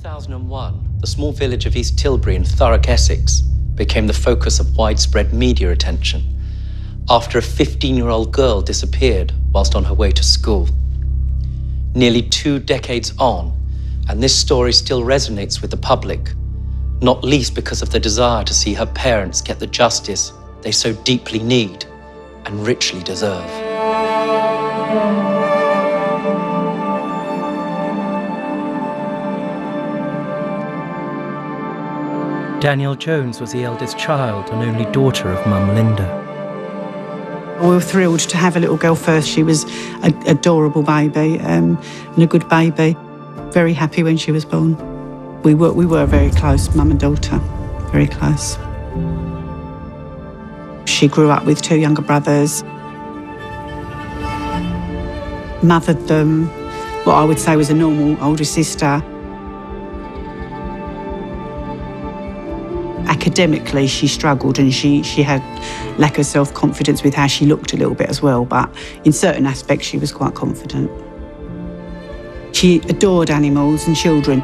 In 2001, the small village of East Tilbury in Thurrock, Essex, became the focus of widespread media attention after a 15 year old girl disappeared whilst on her way to school. Nearly two decades on, and this story still resonates with the public, not least because of the desire to see her parents get the justice they so deeply need and richly deserve. Danielle Jones was the eldest child and only daughter of Mum Linda. We were thrilled to have a little girl first. She was an adorable baby um, and a good baby. Very happy when she was born. We were, we were very close, mum and daughter, very close. She grew up with two younger brothers, mothered them, what I would say was a normal older sister. Academically she struggled and she she had lack of self-confidence with how she looked a little bit as well but in certain aspects she was quite confident. She adored animals and children.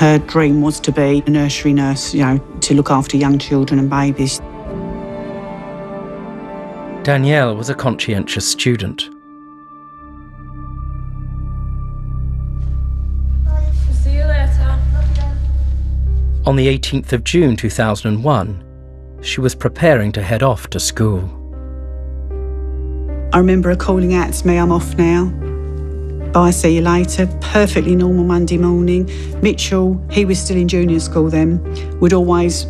Her dream was to be a nursery nurse you know to look after young children and babies. Danielle was a conscientious student On the 18th of June 2001, she was preparing to head off to school. I remember her calling out to me, I'm off now. Bye, see you later. Perfectly normal Monday morning. Mitchell, he was still in junior school then, would always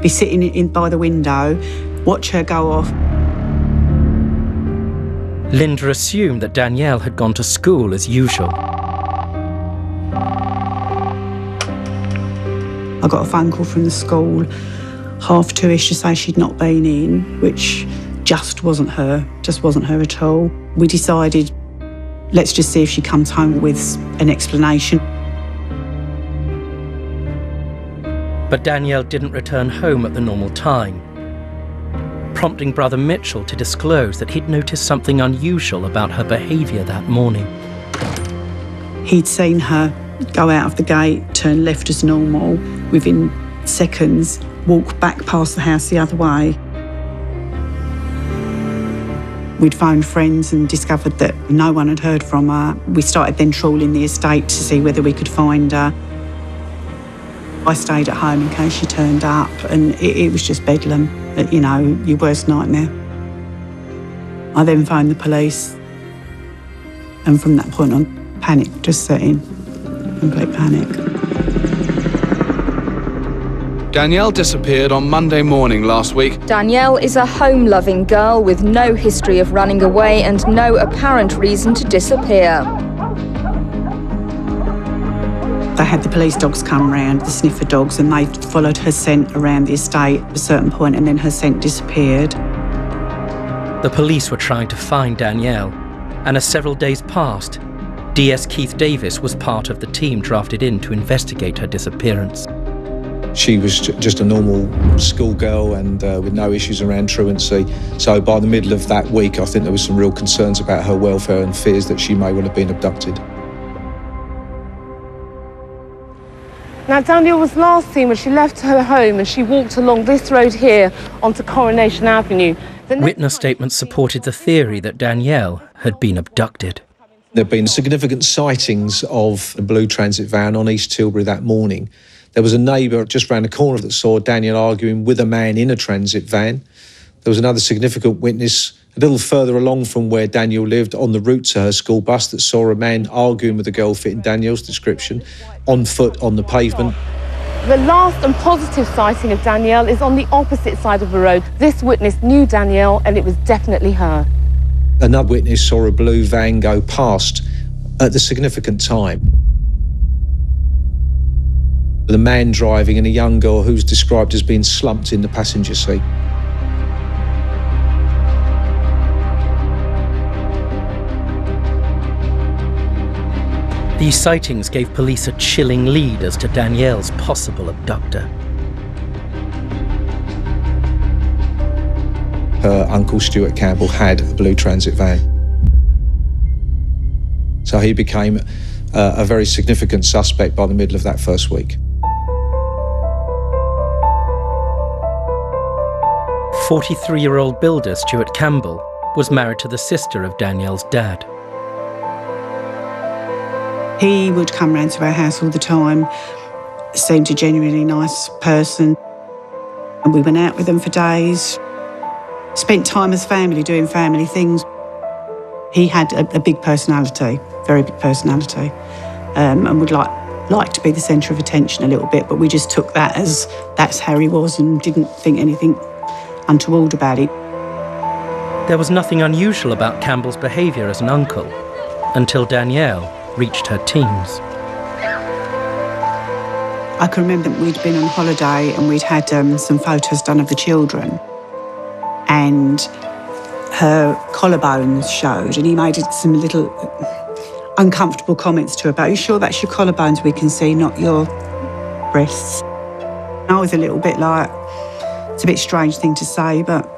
be sitting in by the window, watch her go off. Linda assumed that Danielle had gone to school as usual. I got a phone call from the school half two-ish to say she'd not been in, which just wasn't her, just wasn't her at all. We decided, let's just see if she comes home with an explanation. But Danielle didn't return home at the normal time, prompting brother Mitchell to disclose that he'd noticed something unusual about her behaviour that morning. He'd seen her go out of the gate, turn left as normal, within seconds, walk back past the house the other way. We'd phoned friends and discovered that no one had heard from her. We started then trawling the estate to see whether we could find her. I stayed at home in case she turned up, and it, it was just bedlam, uh, you know, your worst nightmare. I then phoned the police, and from that point on, panic just set in complete panic. Danielle disappeared on Monday morning last week. Danielle is a home loving girl with no history of running away and no apparent reason to disappear. They had the police dogs come round, the sniffer dogs, and they followed her scent around the estate at a certain point, and then her scent disappeared. The police were trying to find Danielle, and as several days passed, DS Keith Davis was part of the team drafted in to investigate her disappearance. She was just a normal schoolgirl and uh, with no issues around truancy. So by the middle of that week, I think there was some real concerns about her welfare and fears that she may well have been abducted. Now, Danielle was last seen when she left her home and she walked along this road here onto Coronation Avenue. Witness statements supported the theory that Danielle had been abducted. There have been significant sightings of a blue transit van on East Tilbury that morning. There was a neighbour just round the corner that saw Daniel arguing with a man in a transit van. There was another significant witness a little further along from where Daniel lived on the route to her school bus that saw a man arguing with a girl fitting Daniel's description on foot on the pavement. The last and positive sighting of Danielle is on the opposite side of the road. This witness knew Danielle and it was definitely her. Another witness saw a blue van go past at the significant time. The man driving and a young girl who's described as being slumped in the passenger seat. These sightings gave police a chilling lead as to Danielle's possible abductor. Her uncle Stuart Campbell had a blue transit van. So he became uh, a very significant suspect by the middle of that first week. 43 year old builder Stuart Campbell was married to the sister of Danielle's dad. He would come round to our house all the time, seemed a genuinely nice person. And we went out with him for days, spent time as family doing family things. He had a, a big personality, very big personality, um, and would like like to be the centre of attention a little bit, but we just took that as that's how he was and didn't think anything untoward about it. There was nothing unusual about Campbell's behaviour as an uncle until Danielle reached her teens. I can remember that we'd been on holiday and we'd had um, some photos done of the children, and her collarbones showed, and he made some little uncomfortable comments to her about, Are you sure that's your collarbones we can see, not your breasts? I was a little bit like, it's a bit strange thing to say, but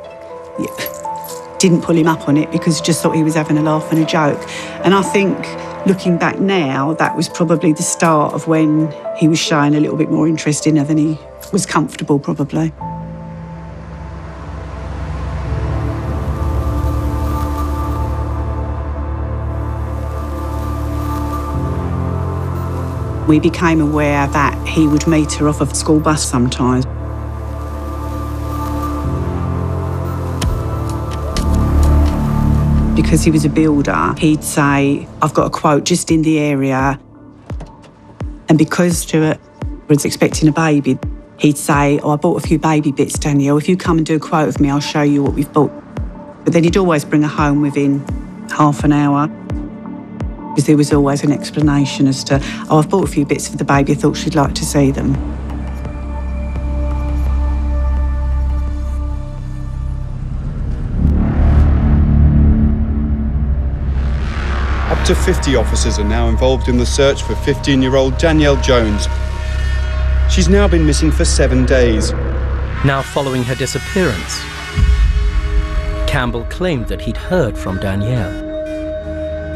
didn't pull him up on it because just thought he was having a laugh and a joke. And I think looking back now, that was probably the start of when he was showing a little bit more interest in her than he was comfortable, probably. We became aware that he would meet her off of school bus sometimes. because he was a builder, he'd say, I've got a quote just in the area. And because Stuart was expecting a baby, he'd say, Oh, I bought a few baby bits, Danielle. If you come and do a quote with me, I'll show you what we've bought. But then he'd always bring her home within half an hour. Because there was always an explanation as to, Oh, I've bought a few bits for the baby, I thought she'd like to see them. Up to 50 officers are now involved in the search for 15 year old Danielle Jones. She's now been missing for seven days. Now, following her disappearance, Campbell claimed that he'd heard from Danielle.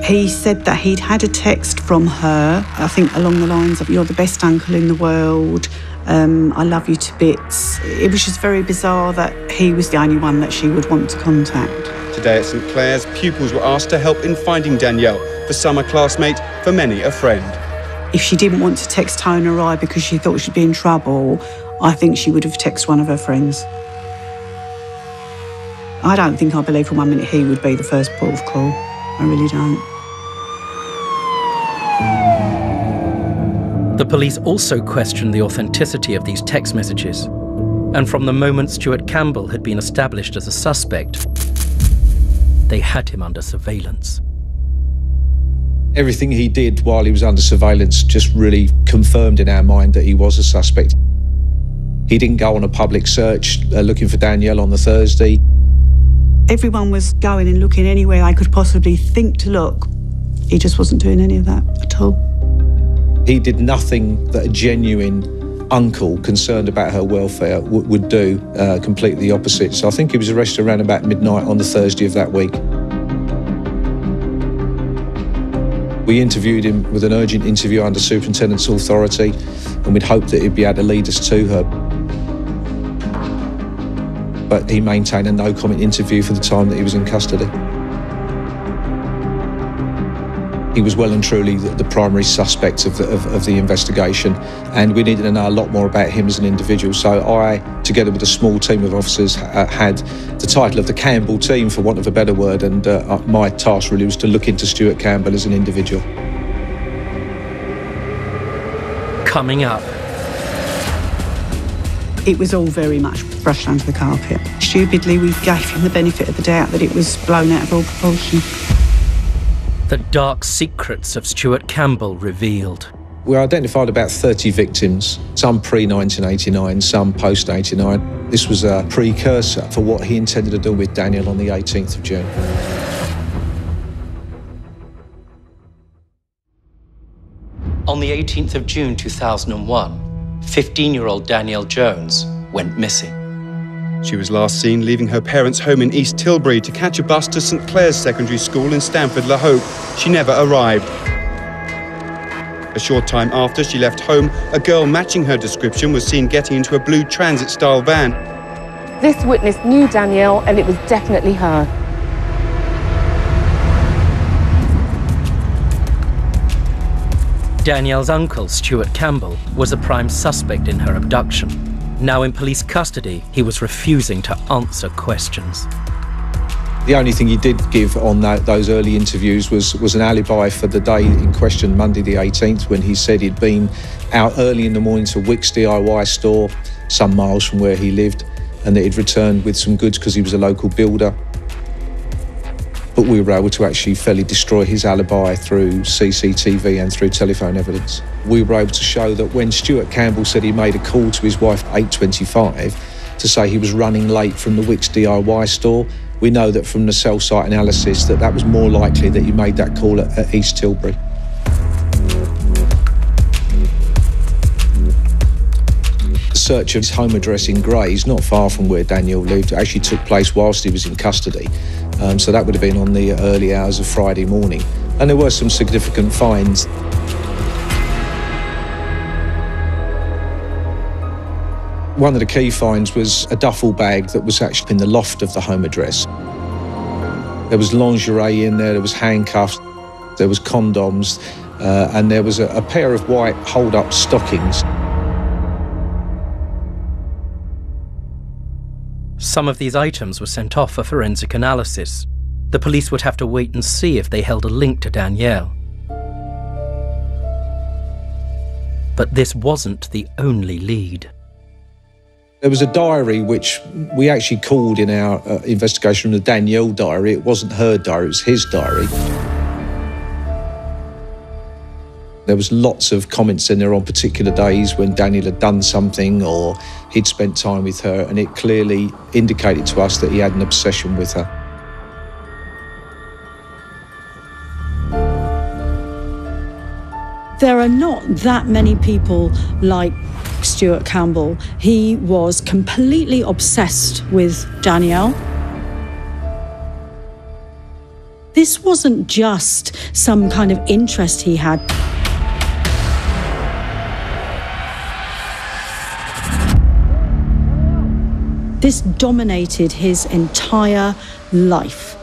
He said that he'd had a text from her, I think along the lines of, You're the best uncle in the world, um, I love you to bits. It was just very bizarre that he was the only one that she would want to contact. Today at St Clere's, pupils were asked to help in finding Danielle. For some, a classmate, for many, a friend. If she didn't want to text Tone or I because she thought she'd be in trouble, I think she would have texted one of her friends. I don't think I believe for one minute he would be the first port of call. I really don't. The police also questioned the authenticity of these text messages. And from the moment Stuart Campbell had been established as a suspect, they had him under surveillance. Everything he did while he was under surveillance just really confirmed in our mind that he was a suspect. He didn't go on a public search uh, looking for Danielle on the Thursday. Everyone was going and looking anywhere I could possibly think to look. He just wasn't doing any of that at all. He did nothing that a genuine uncle concerned about her welfare would do, uh, completely opposite. So I think he was arrested around about midnight on the Thursday of that week. We interviewed him with an urgent interview under superintendent's authority, and we'd hoped that he'd be able to lead us to her. But he maintained a no comment interview for the time that he was in custody. He was well and truly the, the primary suspect of the, of, of the investigation, and we needed to know a lot more about him as an individual. So I, together with a small team of officers, uh, had the title of the Campbell team, for want of a better word, and uh, my task really was to look into Stuart Campbell as an individual. Coming up, It was all very much brushed under the carpet. Stupidly, we gave him the benefit of the doubt that it was blown out of all proportion. The dark secrets of Stuart Campbell revealed. We identified about 30 victims, some pre 1989, some post 89. This was a precursor for what he intended to do with Daniel on the 18th of June. On the 18th of June 2001, 15 year old Danielle Jones went missing. She was last seen leaving her parents' home in East Tilbury to catch a bus to St Clere's Secondary School in Stanford-le-Hope. She never arrived. A short time after she left home, a girl matching her description was seen getting into a blue transit style van. This witness knew Danielle and it was definitely her. Danielle's uncle, Stuart Campbell, was a prime suspect in her abduction. Now in police custody, he was refusing to answer questions. The only thing he did give on that, those early interviews was, was an alibi for the day in question, Monday the 18th, when he said he'd been out early in the morning to Wickes DIY store, some miles from where he lived, and that he'd returned with some goods because he was a local builder but we were able to actually fairly destroy his alibi through CCTV and through telephone evidence. We were able to show that when Stuart Campbell said he made a call to his wife at 8.25 to say he was running late from the Wickes DIY store, we know that from the cell site analysis that that was more likely that he made that call at, at East Tilbury. Search of his home address in Grays, not far from where Daniel lived, actually took place whilst he was in custody. Um, so that would have been on the early hours of Friday morning. And there were some significant finds. One of the key finds was a duffel bag that was actually in the loft of the home address. There was lingerie in there, there was handcuffs, there was condoms, uh, and there was a, a pair of white hold-up stockings. Some of these items were sent off for forensic analysis. The police would have to wait and see if they held a link to Danielle. But this wasn't the only lead. There was a diary which we actually called in our uh, investigation the Danielle diary. It wasn't her diary, it was his diary. There was lots of comments in there on particular days when Daniel had done something or he'd spent time with her, and it clearly indicated to us that he had an obsession with her. There are not that many people like Stuart Campbell. He was completely obsessed with Danielle. This wasn't just some kind of interest he had. This dominated his entire life.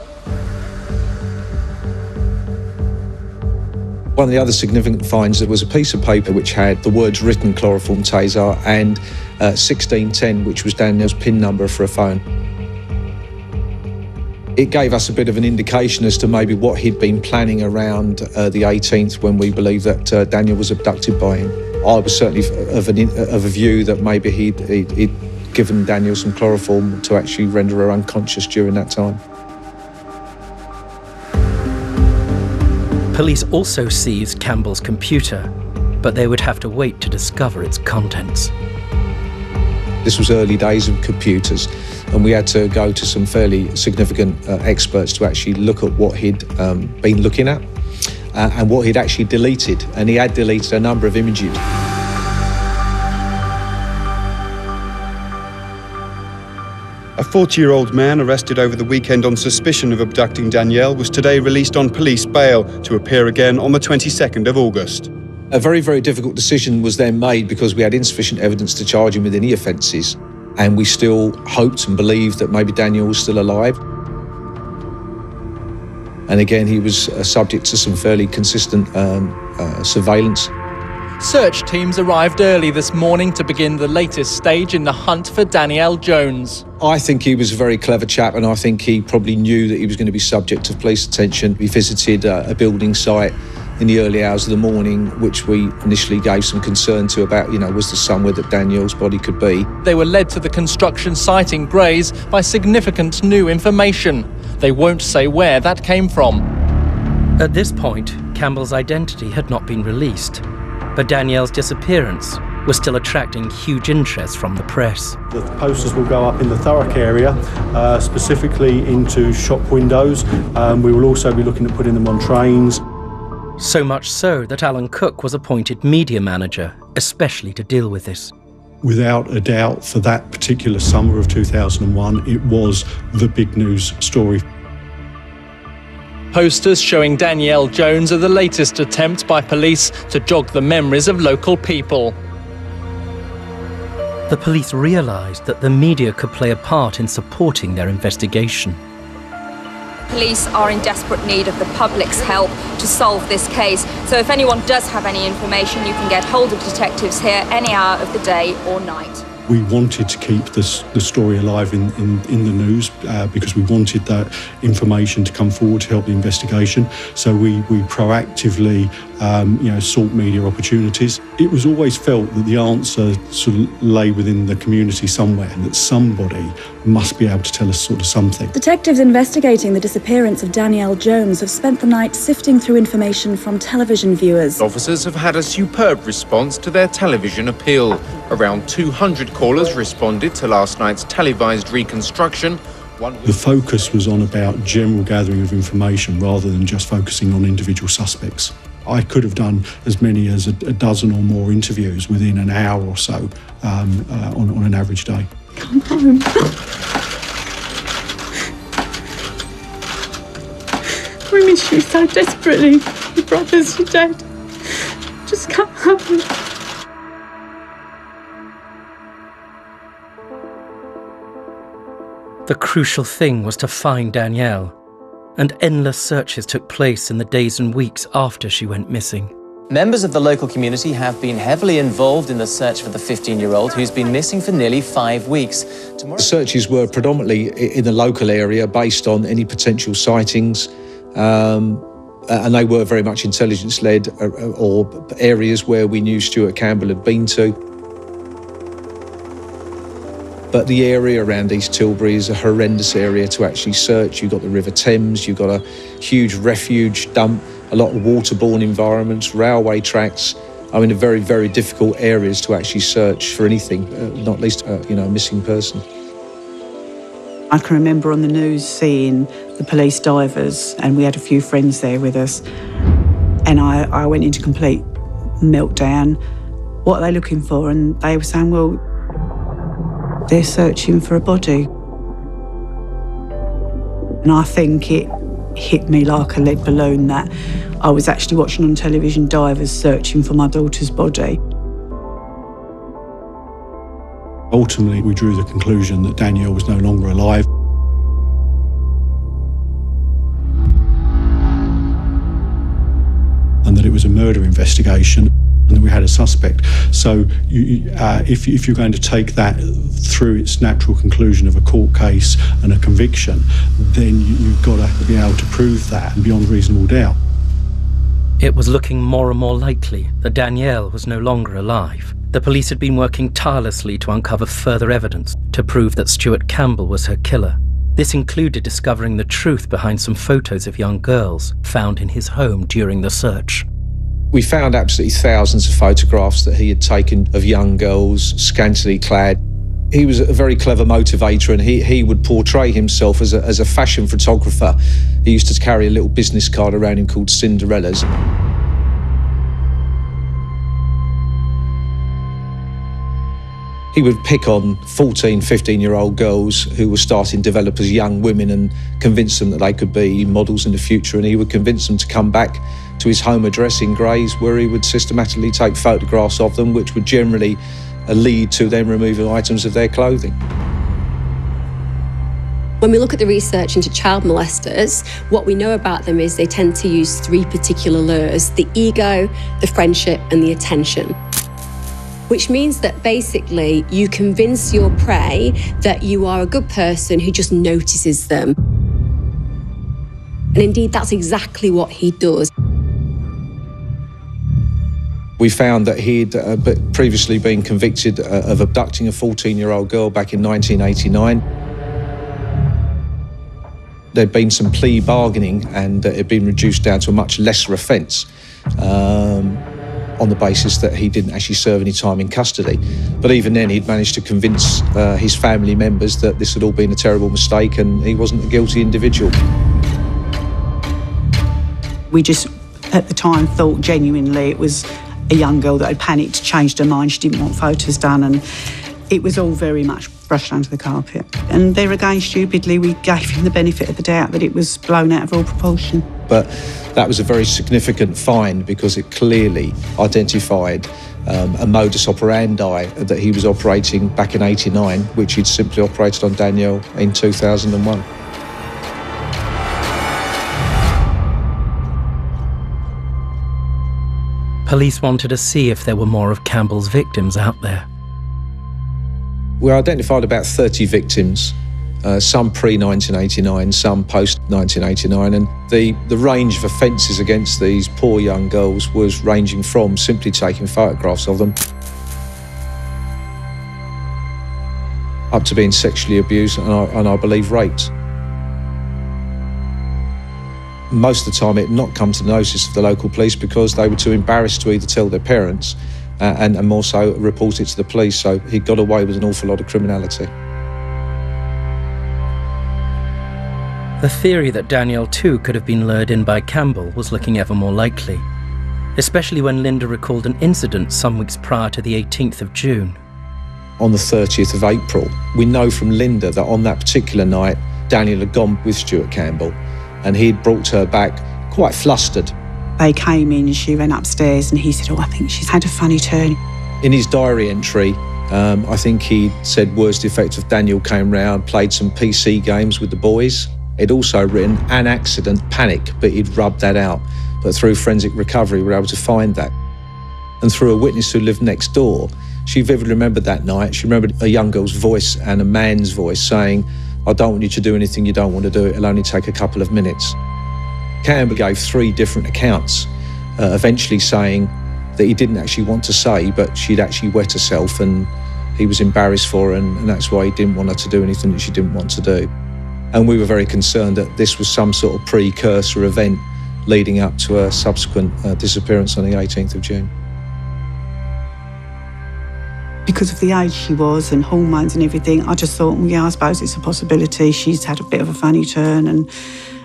One of the other significant finds there was a piece of paper which had the words written chloroform taser and uh, 1610, which was Daniel's PIN number for a phone. It gave us a bit of an indication as to maybe what he'd been planning around uh, the 18th when we believed that uh, Danielle was abducted by him. I was certainly of, an, of a view that maybe he'd, he'd, he'd given Daniel some chloroform to actually render her unconscious during that time. Police also seized Campbell's computer, but they would have to wait to discover its contents. This was early days of computers, and we had to go to some fairly significant uh, experts to actually look at what he'd um, been looking at uh, and what he'd actually deleted. And he had deleted a number of images. A 40 year old man arrested over the weekend on suspicion of abducting Danielle was today released on police bail to appear again on the 22nd of August. A very, very difficult decision was then made because we had insufficient evidence to charge him with any offences, and we still hoped and believed that maybe Danielle was still alive. And again, he was uh, subject to some fairly consistent um, uh, surveillance. Search teams arrived early this morning to begin the latest stage in the hunt for Danielle Jones. I think he was a very clever chap, and I think he probably knew that he was going to be subject to police attention. He visited uh, a building site in the early hours of the morning, which we initially gave some concern to about, you know, was there somewhere that Danielle's body could be. They were led to the construction site in Grays by significant new information. They won't say where that came from. At this point, Campbell's identity had not been released but Danielle's disappearance was still attracting huge interest from the press. The posters will go up in the Thurrock area, uh, specifically into shop windows. Um, we will also be looking at putting them on trains. So much so that Alan Cook was appointed media manager, especially to deal with this. Without a doubt, for that particular summer of 2001, it was the big news story. Posters showing Danielle Jones are the latest attempt by police to jog the memories of local people. The police realised that the media could play a part in supporting their investigation. Police are in desperate need of the public's help to solve this case. So if anyone does have any information, you can get hold of detectives here any hour of the day or night we wanted to keep this, the story alive in, in, in the news uh, because we wanted that information to come forward to help the investigation. So we, we proactively um, you know, sought media opportunities. It was always felt that the answer sort of lay within the community somewhere and that somebody must be able to tell us sort of something. Detectives investigating the disappearance of Danielle Jones have spent the night sifting through information from television viewers. Officers have had a superb response to their television appeal. Around 200 callers responded to last night's televised reconstruction. The focus was on about general gathering of information rather than just focusing on individual suspects. I could have done as many as a, a dozen or more interviews within an hour or so um, uh, on, on an average day. Come home. we miss you so desperately. Your brothers, your dad. Just come home. The crucial thing was to find Danielle, and endless searches took place in the days and weeks after she went missing. Members of the local community have been heavily involved in the search for the 15 year old who's been missing for nearly five weeks. Tomorrow the searches were predominantly in the local area based on any potential sightings. Um, and they were very much intelligence led uh, or areas where we knew Stuart Campbell had been to. But the area around East Tilbury is a horrendous area to actually search. You've got the River Thames, you've got a huge refuge dump, a lot of waterborne environments, railway tracks. I mean, very, very difficult areas to actually search for anything, uh, not least, uh, you know, a missing person. I can remember on the news seeing the police divers, and we had a few friends there with us. And I, I went into complete meltdown. What are they looking for? And they were saying, well, they're searching for a body. And I think it hit me like a lead balloon that I was actually watching on television divers searching for my daughter's body. Ultimately, we drew the conclusion that Danielle was no longer alive. And that it was a murder investigation we had a suspect. So you, uh, if, if you're going to take that through its natural conclusion of a court case and a conviction, then you, you've got to be able to prove that beyond reasonable doubt. It was looking more and more likely that Danielle was no longer alive. The police had been working tirelessly to uncover further evidence to prove that Stuart Campbell was her killer. This included discovering the truth behind some photos of young girls found in his home during the search. We found absolutely thousands of photographs that he had taken of young girls, scantily clad. He was a very clever motivator and he, he would portray himself as a, as a fashion photographer. He used to carry a little business card around him called Cinderella's. He would pick on 14, 15 year old girls who were starting to develop as young women and convince them that they could be models in the future. And he would convince them to come back to his home address in Grays, where he would systematically take photographs of them, which would generally uh, lead to them removing items of their clothing. When we look at the research into child molesters, what we know about them is they tend to use three particular lures the ego, the friendship, and the attention which means that basically you convince your prey that you are a good person who just notices them. And indeed, that's exactly what he does. We found that he'd uh, previously been convicted uh, of abducting a 14 year old girl back in 1989. There'd been some plea bargaining and uh, it had been reduced down to a much lesser offence. Um, on the basis that he didn't actually serve any time in custody. But even then, he'd managed to convince uh, his family members that this had all been a terrible mistake and he wasn't a guilty individual. We just, at the time, thought genuinely it was a young girl that had panicked, changed her mind, she didn't want photos done, and It was all very much brushed under the carpet. And there again, stupidly, we gave him the benefit of the doubt that it was blown out of all proportion. But that was a very significant find because it clearly identified um, a modus operandi that he was operating back in 89, which he'd simply operated on Danielle in 2001. Police wanted to see if there were more of Campbell's victims out there. We identified about 30 victims, uh, some pre 1989, some post 1989, and the, the range of offences against these poor young girls was ranging from simply taking photographs of them up to being sexually abused and I, and I believe raped. Most of the time, it had not come to the notice of the local police because they were too embarrassed to either tell their parents uh, and, and more so report it to the police. So he got away with an awful lot of criminality. The theory that Danielle too could have been lured in by Campbell was looking ever more likely, especially when Linda recalled an incident some weeks prior to the 18th of June. On the 30th of April, we know from Linda that on that particular night, Danielle had gone with Stuart Campbell and he'd brought her back quite flustered. They came in she ran upstairs and he said, Oh, I think she's had a funny turn. In his diary entry, um, I think he said words to the effect of Daniel came round, played some PC games with the boys. He'd also written an accident, panic, but he'd rubbed that out. But through forensic recovery, we were able to find that. And through a witness who lived next door, she vividly remembered that night. She remembered a young girl's voice and a man's voice saying, I don't want you to do anything you don't want to do. It'll only take a couple of minutes. Campbell gave three different accounts, uh, eventually saying that he didn't actually want to say, but she'd actually wet herself and he was embarrassed for her, and, and that's why he didn't want her to do anything that she didn't want to do. And we were very concerned that this was some sort of precursor event leading up to her subsequent uh, disappearance on the 18th of June because of the age she was and hormones and everything, I just thought, well, yeah, I suppose it's a possibility. She's had a bit of a funny turn and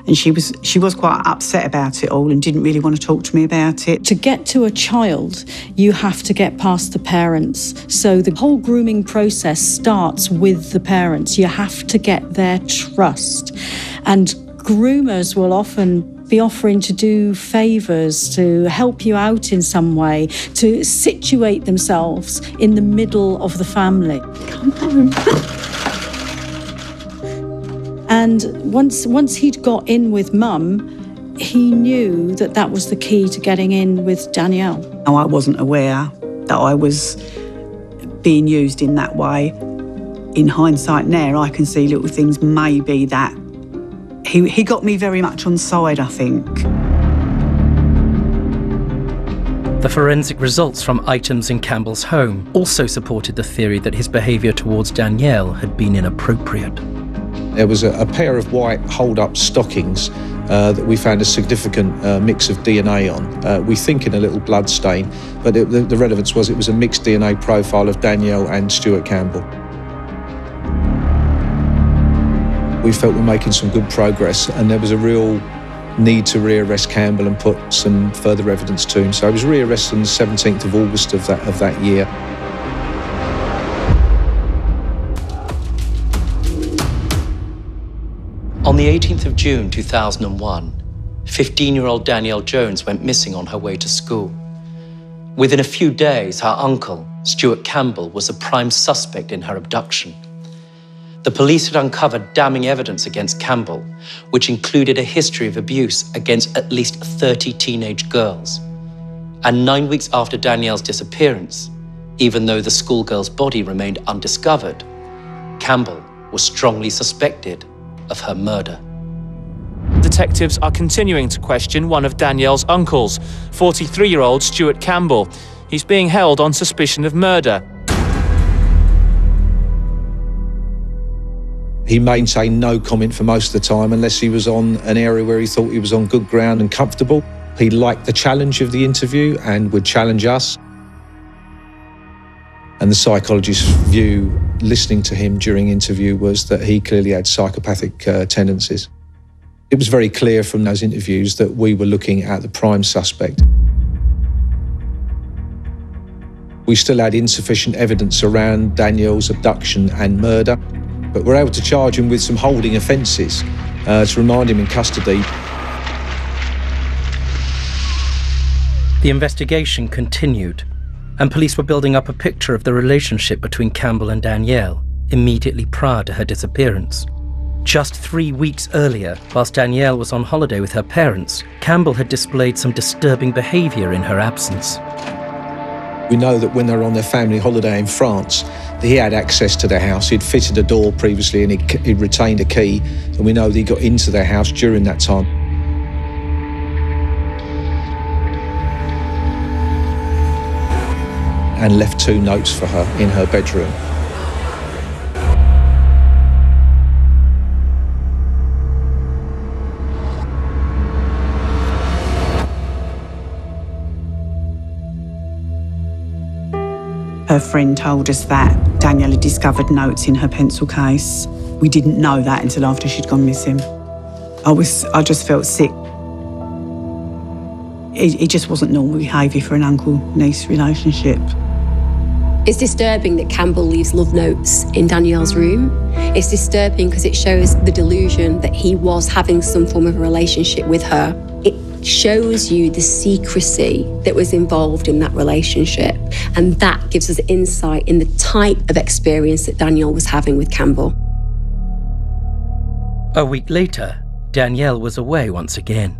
and she was she was quite upset about it all and didn't really want to talk to me about it. To get to a child, you have to get past the parents. So the whole grooming process starts with the parents. You have to get their trust. And groomers will often be offering to do favours, to help you out in some way, to situate themselves in the middle of the family. Come home. and once once he'd got in with mum, he knew that that was the key to getting in with Danielle. Now, I wasn't aware that I was being used in that way. In hindsight now, I can see little things maybe that he, he got me very much on side, I think. The forensic results from items in Campbell's home also supported the theory that his behaviour towards Danielle had been inappropriate. There was a, a pair of white hold up stockings uh, that we found a significant uh, mix of DNA on. Uh, we think in a little blood stain, but it, the, the relevance was it was a mixed DNA profile of Danielle and Stuart Campbell. We felt we were making some good progress and there was a real need to rearrest Campbell and put some further evidence to him. So I was rearrested on the 17th of August of that, of that year. On the 18th of June 2001, 15 year old Danielle Jones went missing on her way to school. Within a few days, her uncle, Stuart Campbell, was a prime suspect in her abduction the police had uncovered damning evidence against Campbell, which included a history of abuse against at least 30 teenage girls. And nine weeks after Danielle's disappearance, even though the schoolgirl's body remained undiscovered, Campbell was strongly suspected of her murder. Detectives are continuing to question one of Danielle's uncles, 43 year old Stuart Campbell. He's being held on suspicion of murder He maintained no comment for most of the time unless he was on an area where he thought he was on good ground and comfortable. He liked the challenge of the interview and would challenge us. And the psychologist's view, listening to him during interview, was that he clearly had psychopathic uh, tendencies. It was very clear from those interviews that we were looking at the prime suspect. We still had insufficient evidence around Daniel's abduction and murder, but we're able to charge him with some holding offences uh, to remind him in custody. The investigation continued, and police were building up a picture of the relationship between Campbell and Danielle immediately prior to her disappearance. Just three weeks earlier, whilst Danielle was on holiday with her parents, Campbell had displayed some disturbing behaviour in her absence. We know that when they were on their family holiday in France, he had access to their house. He'd fitted a door previously and he'd, he'd retained a key. And we know that he got into their house during that time. And left two notes for her in her bedroom. Her friend told us that Danielle had discovered notes in her pencil case. We didn't know that until after she'd gone missing. I was, I just felt sick. It, it just wasn't normal behaviour for an uncle-niece relationship. It's disturbing that Campbell leaves love notes in Danielle's room. It's disturbing because it shows the delusion that he was having some form of a relationship with her. It shows you the secrecy that was involved in that relationship. And that gives us insight in the type of experience that Danielle was having with Campbell. A week later, Danielle was away once again.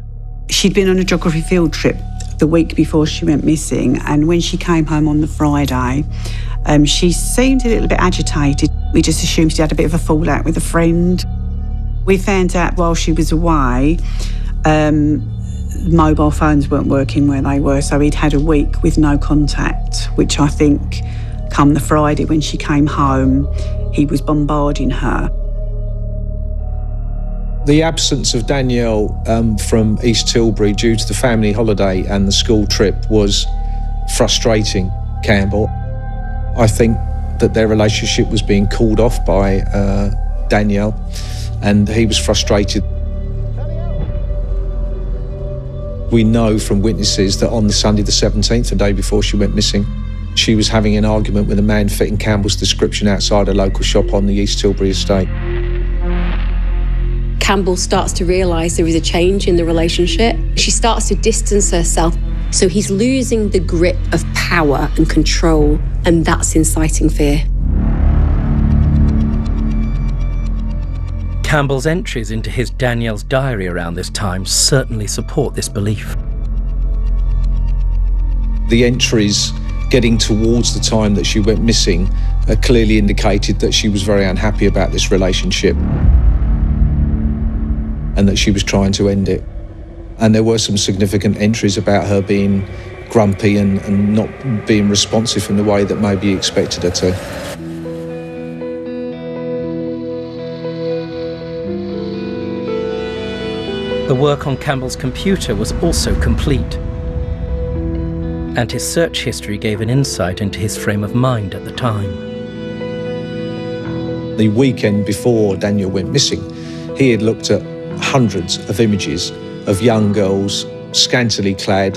She'd been on a geography field trip the week before she went missing, and when she came home on the Friday, um, she seemed a little bit agitated. We just assumed she had a bit of a fallout with a friend. We found out while she was away, um, mobile phones weren't working where they were, so he'd had a week with no contact, which I think, come the Friday when she came home, he was bombarding her. The absence of Danielle um, from East Tilbury due to the family holiday and the school trip was frustrating Campbell. I think that their relationship was being called off by uh, Danielle, and he was frustrated. We know from witnesses that on the Sunday the 17th, the day before she went missing, she was having an argument with a man fitting Campbell's description outside a local shop on the East Tilbury estate. Campbell starts to realise there is a change in the relationship. She starts to distance herself. So he's losing the grip of power and control, and that's inciting fear. Campbell's entries into his Danielle's diary around this time certainly support this belief. The entries getting towards the time that she went missing uh, clearly indicated that she was very unhappy about this relationship and that she was trying to end it. And there were some significant entries about her being grumpy and, and not being responsive in the way that maybe expected her to. The work on Campbell's computer was also complete. And his search history gave an insight into his frame of mind at the time. The weekend before Daniel went missing, he had looked at hundreds of images of young girls, scantily clad,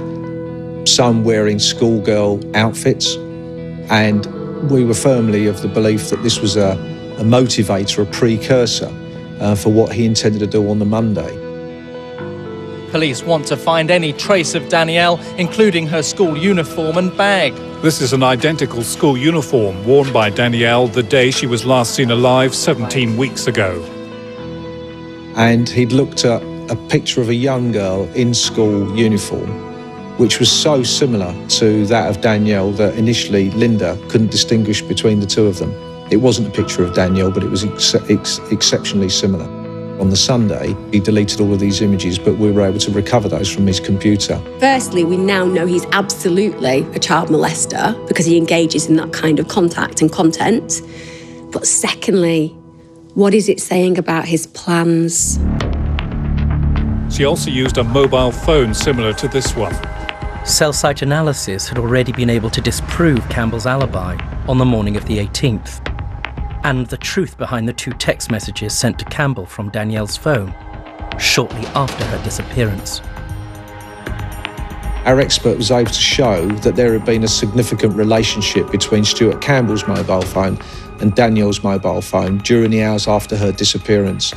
some wearing schoolgirl outfits. And we were firmly of the belief that this was a, a motivator, a precursor uh, for what he intended to do on the Monday. Police want to find any trace of Danielle, including her school uniform and bag. This is an identical school uniform worn by Danielle the day she was last seen alive 17 weeks ago. And he'd looked at a picture of a young girl in school uniform, which was so similar to that of Danielle that initially Linda couldn't distinguish between the two of them. It wasn't a picture of Danielle, but it was ex ex exceptionally similar. On the Sunday, he deleted all of these images, but we were able to recover those from his computer. Firstly, we now know he's absolutely a child molester because he engages in that kind of contact and content. But secondly, what is it saying about his plans? She also used a mobile phone similar to this one. Cell site analysis had already been able to disprove Campbell's alibi on the morning of the 18th and the truth behind the two text messages sent to Campbell from Danielle's phone shortly after her disappearance. our expert was able to show that there had been a significant relationship between Stuart Campbell's mobile phone and Danielle's mobile phone during the hours after her disappearance.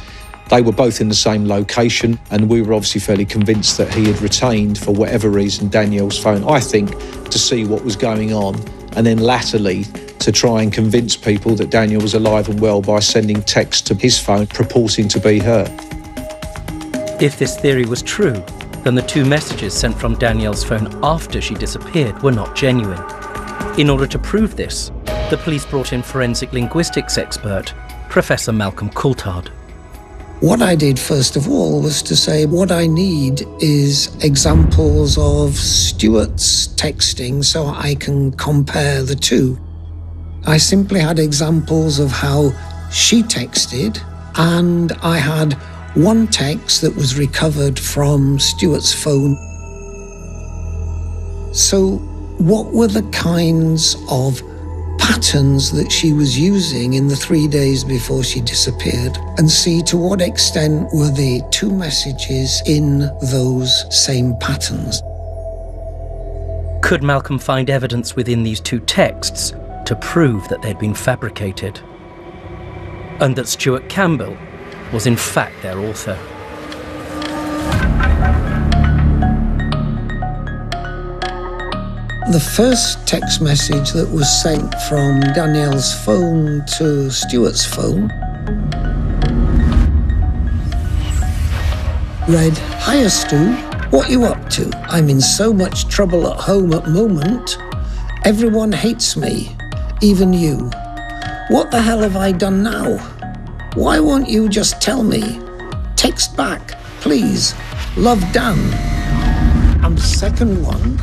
They were both in the same location, and we were obviously fairly convinced that he had retained, for whatever reason, Danielle's phone, I think, to see what was going on, and then latterly to try and convince people that Danielle was alive and well by sending texts to his phone purporting to be her. If this theory was true, then the two messages sent from Danielle's phone after she disappeared were not genuine. In order to prove this, the police brought in forensic linguistics expert Professor Malcolm Coulthard. What I did first of all was to say what I need is examples of Stuart's texting so I can compare the two. I simply had examples of how she texted, and I had one text that was recovered from Stuart's phone. So, what were the kinds of patterns that she was using in the three days before she disappeared? And see to what extent were the two messages in those same patterns? Could Malcolm find evidence within these two texts to prove that they'd been fabricated? And that Stuart Campbell was in fact their author. The first text message that was sent from Danielle's phone to Stuart's phone read, Hiya Stu, what you up to? I'm in so much trouble at home at moment. Everyone hates me, even you. What the hell have I done now? Why won't you just tell me? Text back, please. Love Dan. And second one,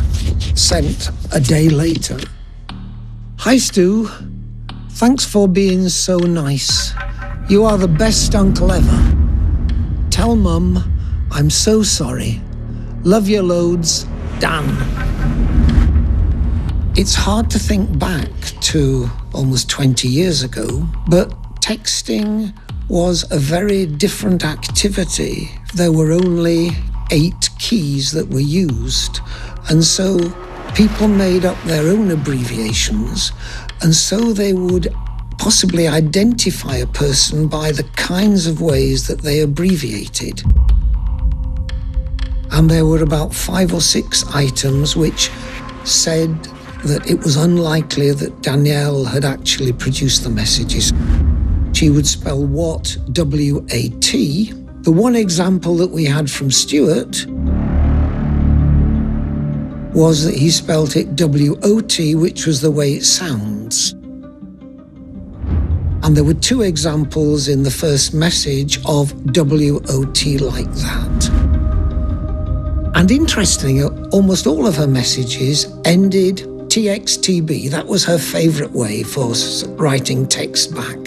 sent a day later. Hi, Stu. Thanks for being so nice. You are the best uncle ever. Tell Mum I'm so sorry. Love you loads, Dan. It's hard to think back to almost 20 years ago, but texting was a very different activity. There were only eight keys that were used, and so people made up their own abbreviations, and so they would possibly identify a person by the kinds of ways that they abbreviated. And there were about five or six items which said that it was unlikely that Danielle had actually produced the messages. She would spell what, W A T. The one example that we had from Stuart was that he spelt it W O T, which was the way it sounds. And there were two examples in the first message of W O T like that. And interestingly, almost all of her messages ended TXTB. That was her favourite way for writing text back.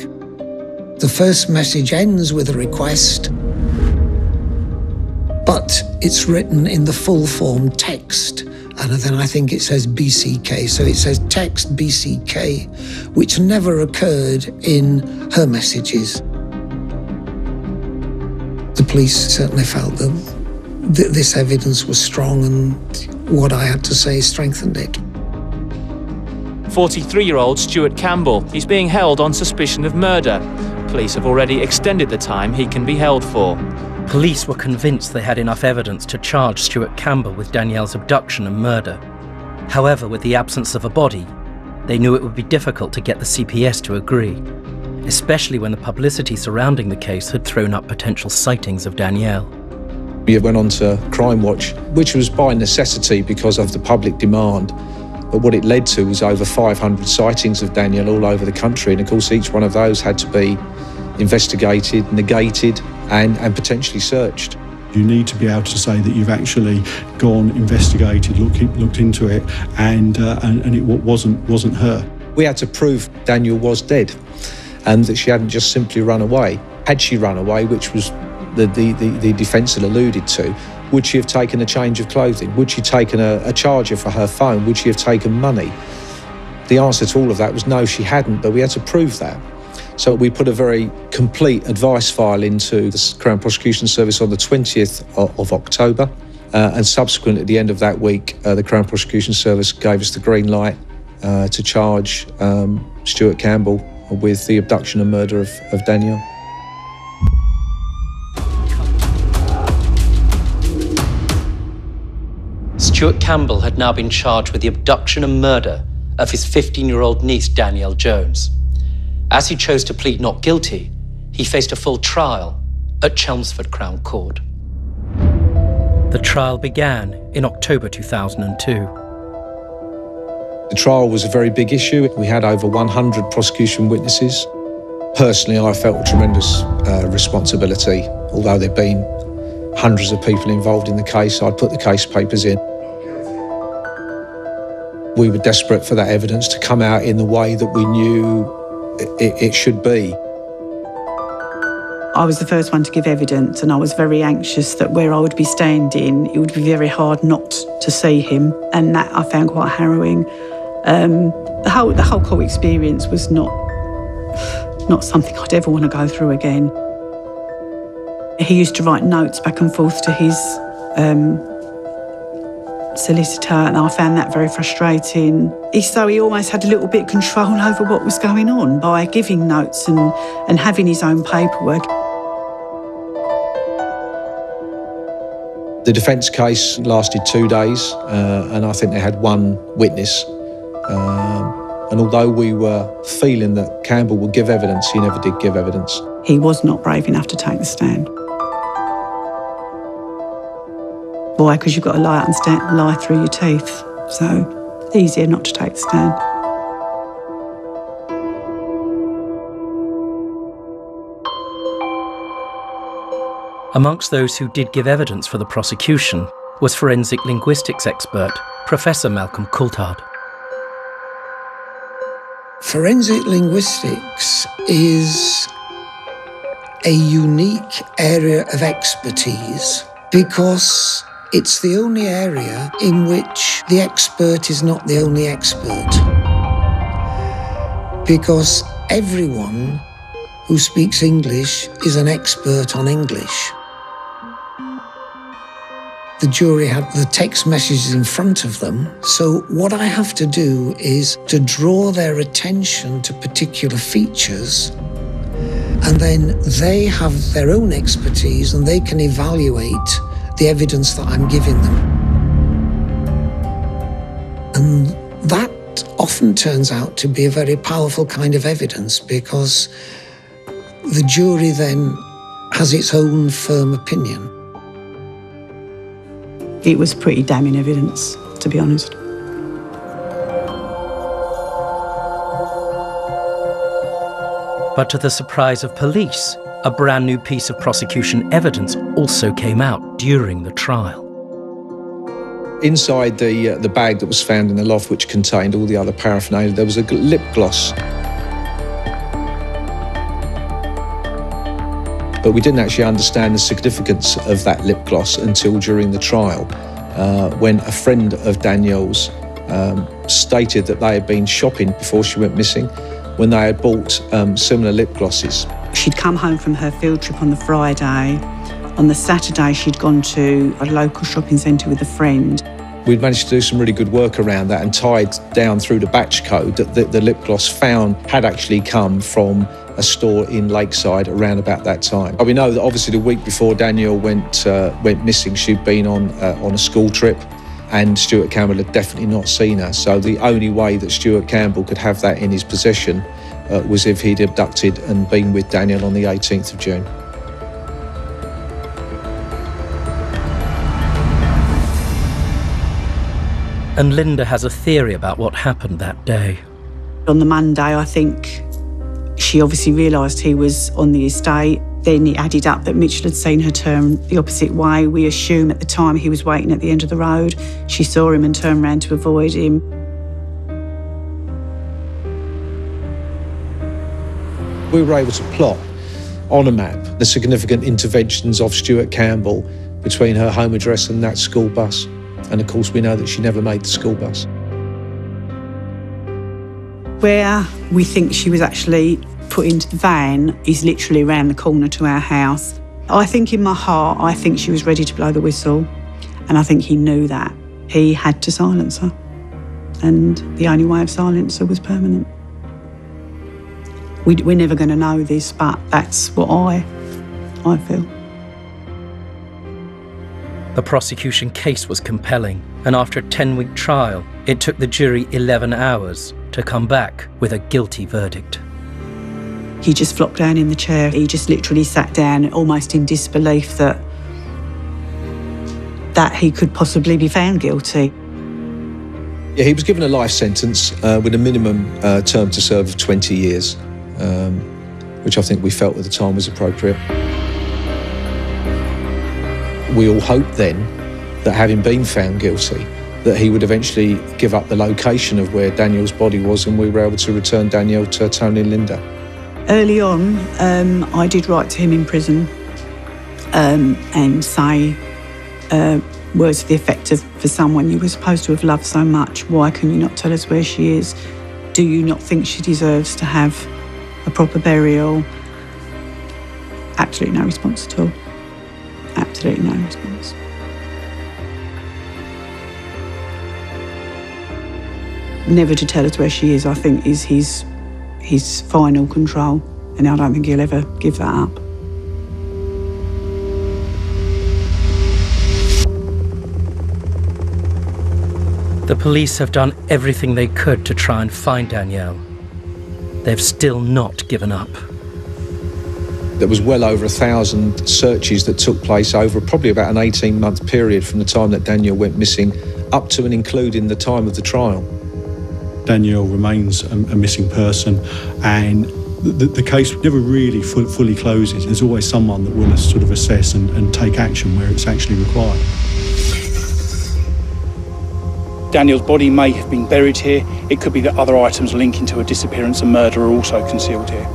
The first message ends with a request, but it's written in the full form text. And then I think it says BCK. So it says text BCK, which never occurred in her messages. The police certainly felt that th- this evidence was strong and what I had to say strengthened it. 43 year old Stuart Campbell. He's being held on suspicion of murder. Police have already extended the time he can be held for. Police were convinced they had enough evidence to charge Stuart Campbell with Danielle's abduction and murder. However, with the absence of a body, they knew it would be difficult to get the CPS to agree, especially when the publicity surrounding the case had thrown up potential sightings of Danielle. We went on to Crimewatch, which was by necessity because of the public demand. But what it led to was over 500 sightings of Danielle all over the country. And of course, each one of those had to be investigated, negated, and, and potentially searched. You need to be able to say that you've actually gone, investigated, looked, looked into it, and, uh, and, and it wasn't, wasn't her. We had to prove Danielle was dead and that she hadn't just simply run away. Had she run away, which was the, the, the, the defence had alluded to, would she have taken a change of clothing? Would she have taken a, a charger for her phone? Would she have taken money? The answer to all of that was no, she hadn't, but we had to prove that. So we put a very complete advice file into the Crown Prosecution Service on the 20th of October. Uh, and subsequent, at the end of that week, uh, the Crown Prosecution Service gave us the green light uh, to charge um, Stuart Campbell with the abduction and murder of, of Danielle. Stuart Campbell had now been charged with the abduction and murder of his 15 year old niece, Danielle Jones. As he chose to plead not guilty, he faced a full trial at Chelmsford Crown Court. The trial began in October 2002. The trial was a very big issue. We had over 100 prosecution witnesses. Personally, I felt a tremendous uh, responsibility. Although there'd been hundreds of people involved in the case, I'd put the case papers in. We were desperate for that evidence to come out in the way that we knew it, it should be. I was the first one to give evidence, and I was very anxious that where I would be standing, it would be very hard not to see him, and that I found quite harrowing. Um, the whole the whole court experience was not not something I'd ever want to go through again. He used to write notes back and forth to his um, solicitor, and I found that very frustrating. He, so he almost had a little bit of control over what was going on by giving notes and, and having his own paperwork. The defence case lasted two days, uh, and I think they had one witness. Um, and although we were feeling that Campbell would give evidence, he never did give evidence. He was not brave enough to take the stand. Why? Because you've got to lie out and stand, lie through your teeth. So easier not to take the stand. Amongst those who did give evidence for the prosecution was forensic linguistics expert Professor Malcolm Coulthard. Forensic linguistics is a unique area of expertise because it's the only area in which the expert is not the only expert. Because everyone who speaks English is an expert on English. The jury have the text messages in front of them. So, what I have to do is to draw their attention to particular features and then they have their own expertise and they can evaluate the evidence that I'm giving them. And that often turns out to be a very powerful kind of evidence because the jury then has its own firm opinion. It was pretty damning evidence, to be honest. But to the surprise of police, a brand new piece of prosecution evidence also came out during the trial. Inside the uh, the bag that was found in the loft, which contained all the other paraphernalia, there was a lip gloss. But we didn't actually understand the significance of that lip gloss until during the trial, uh, when a friend of Danielle's um, stated that they had been shopping before she went missing when they had bought um, similar lip glosses. She'd come home from her field trip on the Friday. On the Saturday, she'd gone to a local shopping centre with a friend. We'd managed to do some really good work around that and tied down through the batch code that the, the lip gloss found had actually come from a store in Lakeside around about that time. We know that obviously the week before Danielle went uh, went missing, she'd been on uh, on a school trip and Stuart Campbell had definitely not seen her. So the only way that Stuart Campbell could have that in his possession uh, was if he'd abducted and been with Danielle on the 18th of June. And Linda has a theory about what happened that day. On the Monday, I think she obviously realised he was on the estate. Then it added up that Mitchell had seen her turn the opposite way. We assume at the time he was waiting at the end of the road. She saw him and turned around to avoid him. We were able to plot on a map the significant interventions of Stuart Campbell between her home address and that school bus. And of course, we know that she never made the school bus. Where we think she was actually put into the van is literally around the corner to our house. I think in my heart, I think she was ready to blow the whistle. And I think he knew that. He had to silence her. And the only way of silence her was permanent. We, we're never going to know this, but that's what I, I feel. The prosecution case was compelling, and after a 10 week trial, it took the jury 11 hours to come back with a guilty verdict. He just flopped down in the chair. He just literally sat down, almost in disbelief that that he could possibly be found guilty. Yeah, he was given a life sentence uh, with a minimum uh, term to serve of 20 years, um, which I think we felt at the time was appropriate. We all hoped then that having been found guilty, that he would eventually give up the location of where Danielle's body was and we were able to return Danielle to Tony and Linda. Early on, um, I did write to him in prison um, and say uh, words to the effect of, for someone you were supposed to have loved so much, why can you not tell us where she is? Do you not think she deserves to have a proper burial? Absolutely no response at all. Absolutely no response. Never to tell us where she is, I think, is his his final control, and I don't think he'll ever give that up. The police have done everything they could to try and find Danielle. They've still not given up. There was well over a thousand searches that took place over probably about an 18 month period from the time that Danielle went missing up to and including the time of the trial. Danielle remains a, a missing person, and the, the case never really full, fully closes. There's always someone that will sort of assess and, and take action where it's actually required. Danielle's body may have been buried here. It could be that other items linking to a disappearance and murder are also concealed here.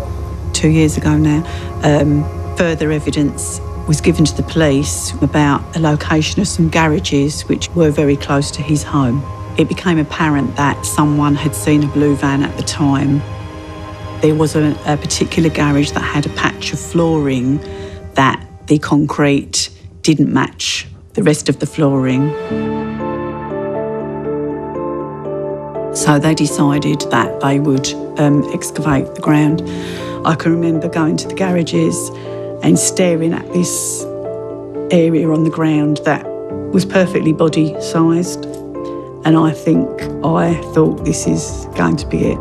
Two years ago now, um, further evidence was given to the police about a location of some garages which were very close to his home it became apparent that someone had seen a blue van at the time. There was a, a particular garage that had a patch of flooring that the concrete didn't match the rest of the flooring. So they decided that they would um, excavate the ground. I can remember going to the garages and staring at this area on the ground that was perfectly body sized. And I think I thought this is going to be it.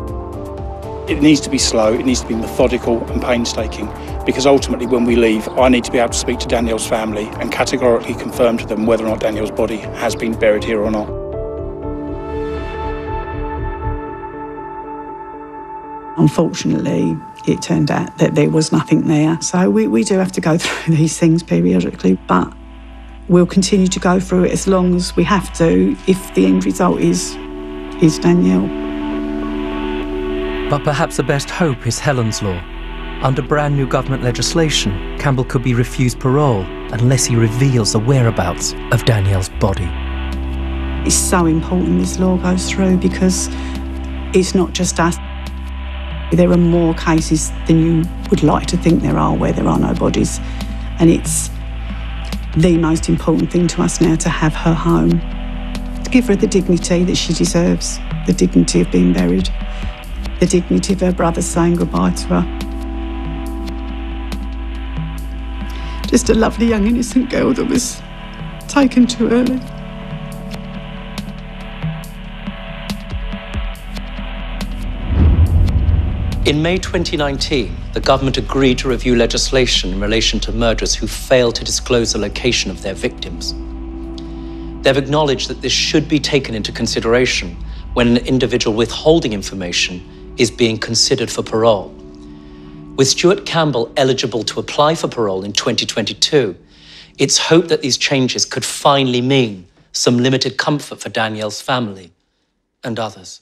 It needs to be slow, it needs to be methodical and painstaking because ultimately, when we leave, I need to be able to speak to Danielle's family and categorically confirm to them whether or not Danielle's body has been buried here or not. Unfortunately, it turned out that there was nothing there. So we, we do have to go through these things periodically, but We'll continue to go through it as long as we have to if the end result is, is Danielle. But perhaps the best hope is Helen's Law. Under brand new government legislation, Campbell could be refused parole unless he reveals the whereabouts of Danielle's body. It's so important this law goes through because it's not just us. There are more cases than you would like to think there are where there are no bodies. And it's the most important thing to us now to have her home, to give her the dignity that she deserves, the dignity of being buried, the dignity of her brother saying goodbye to her. Just a lovely young innocent girl that was taken too early. In May 2019, the government agreed to review legislation in relation to murderers who fail to disclose the location of their victims. They've acknowledged that this should be taken into consideration when an individual withholding information is being considered for parole. With Stuart Campbell eligible to apply for parole in 2022, it's hoped that these changes could finally mean some limited comfort for Danielle's family and others.